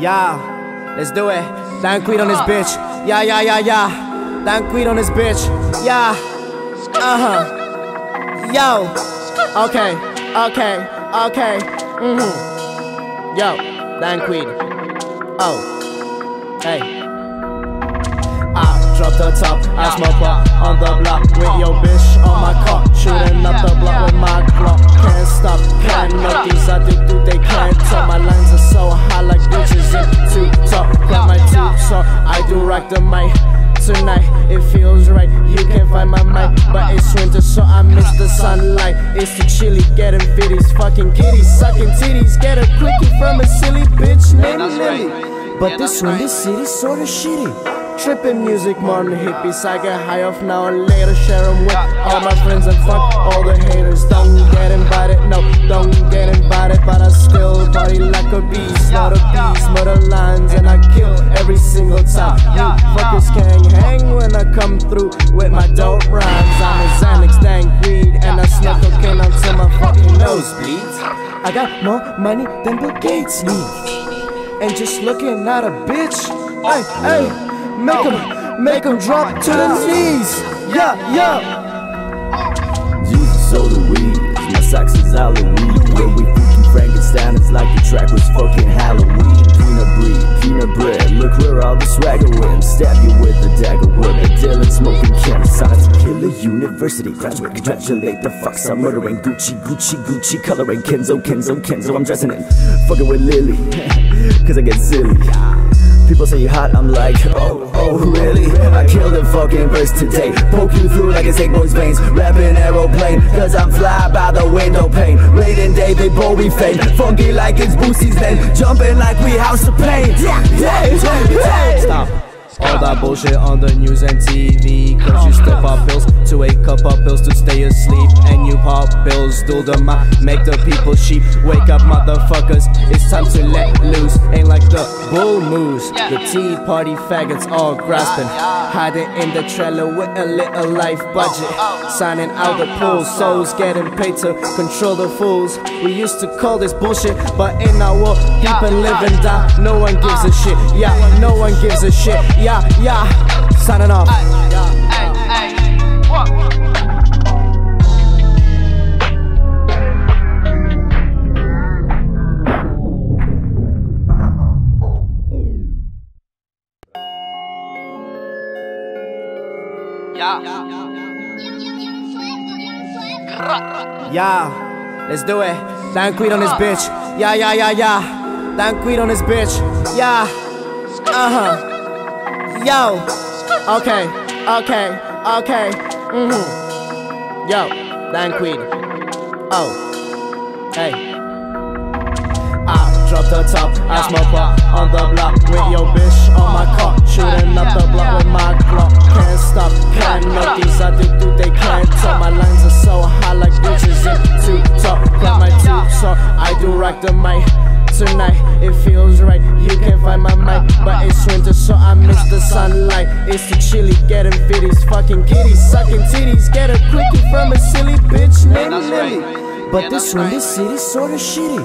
Yeah, let's do it. Dan Queen on this bitch. Yeah, yeah, yeah, yeah. Dan Queen on this bitch. Yeah. Uh huh. Yo. Okay. Okay. Okay. Mm hmm. Yo. Dan Queen. Oh. Hey. I drop the top, I smoke up on the block with your bitch on my car, shooting up the block with my Glock. Can't stop, sunlight. It's too chilly, getting fitties, fucking kitties, sucking titties. Get a quickie from a silly bitch named Lily. But this one, this city's sorta shitty. Trippin' music, more than hippies. I get high off now and later. Share 'em with all my friends and fuck all the haters. Don't get invited, no, don't get invited. But I still party like a beast. Not a beast, murder lines, and I kill every single time. You fuckers can't hang when I come through with my dope rhymes. I'm a Xanax, dang weed, and I snuck cocaine until my fucking nose bleeds. I got more money than Bill Gates needs. And just looking at a bitch, hey, hey. Make them, make them drop to the knees. Yeah, yeah. Jesus sold the weed, my socks is Halloween. When we freaky Frankenstein, it's like the track was fucking Halloween. Peanut breed, peanut bread, look where all the swagger went. Stab you with a dagger, a Dylan smoking chem. Science killer university graduate, congratulate the fucks. I'm murdering Gucci, Gucci, Gucci, coloring Kenzo, Kenzo, Kenzo. I'm dressing in, fucking with Lily, cause I get silly. People say you hot, I'm like, oh, oh, really? I killed a fucking verse today. Poke you through like a snake boy's veins. Rapping aeroplane, cause I'm fly by the window pane. Raiding David Bowie fame. Funky like it's Boosie's name. Jumping like we House of Pain. Yeah, yeah, yeah. Stop. All that bullshit on the news and TV. Cause you pop pills to wake up, pop pills to stay asleep. And you pop pills, do the math, make the people sheep. Wake up, motherfuckers, it's time to let loose. Ain't like the bull moves. The tea party faggots all grasping. Hiding in the trailer with a little life budget. Oh, oh. Signing out oh, the pool, souls getting paid to control the fools. We used to call this bullshit, but in our world, people live and die. No one gives a uh. shit. Yeah, no one gives a shit. Yeah, yeah. Signing off. Yeah, let's do it. Dan Queen on this bitch. Yeah, yeah, yeah, yeah. Dan Queen on this bitch. Yeah. Uh huh. Yo. Okay. Okay. Okay. Mm hmm. Yo. Dan Queen. Oh. Hey. I drop the top, I smoke up on the block with your bitch on my car, shooting up the block with my Glock. Can't stop, can't these I do, do they can't the sunlight. It's too chilly, getting fitties, fucking kitties, sucking titties. Get a quickie from a silly bitch named Lily. But this one, this city's sorta shitty.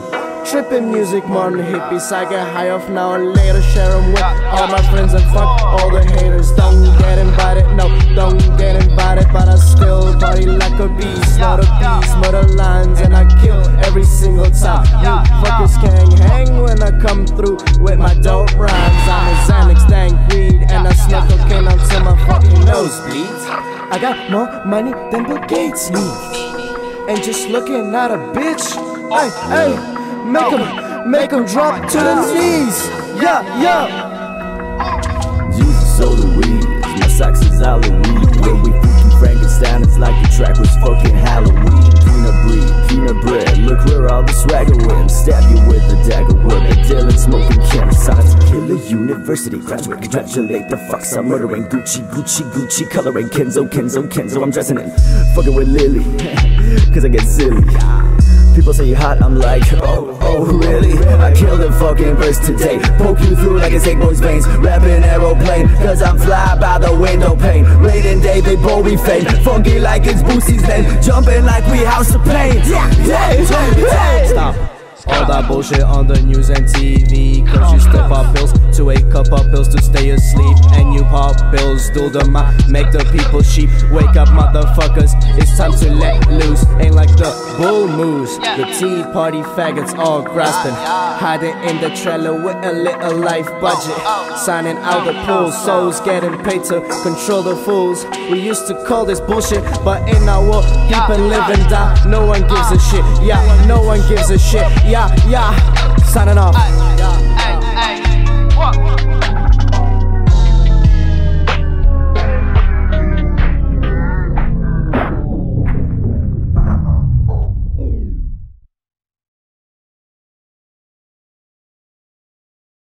Trippin' music, more than hippies. I get high off now and later. Share 'em with all my friends and fuck all the haters. Don't get invited, no, don't get invited. But I still party like a beast. Not a beast, murder lines, and I every single time. You fuckers can't hang when I come through with my dope rhymes. I'm a Xanax, dang weed, and I snuck cocaine onto my fucking nosebleeds. I got more money than Bill Gates needs. And just looking at a bitch, hey, hey. Make them, make them drop to the knees. Yeah, yeah. Jesus sold the weed, my socks is Halloween. When we Frankenstein, it's like the track was fucking Halloween. Peanut breed, peanut bread, look where all the swagger went. Stab you with a dagger, work a Dylan smoking chem. Science killer university graduate, congratulate the fucks. I'm murdering Gucci, Gucci, Gucci, coloring Kenzo, Kenzo, Kenzo. I'm dressing in, fucking with Lily, cause I get silly. People say you hot, I'm like, oh, oh, really? I killed a fucking verse today. Poke you through like a snake boy's veins. Rapping aeroplane, cause I'm fly by the window pane. Raiden David Bowie fame. Funky like it's Boosie's name. Jumping like we House of Pain. Yeah, yeah, yeah. Stop. All that bullshit on the news and TV. Cause you still pop pills to wake up, pop pills to stay asleep. And you pop pills, do the math, make the people sheep. Wake up, motherfuckers, it's time to let loose. Ain't like the bull moose, The tea party faggots all grasping. Hiding in the trailer with a little life budget. Oh, oh. Signing out the pool, oh, souls getting paid to control the fools. We used to call this bullshit, but in our world, people live and die. No one gives a uh. shit, yeah, no one gives a shit, yeah, yeah, yeah. Signing off. I, I, yeah.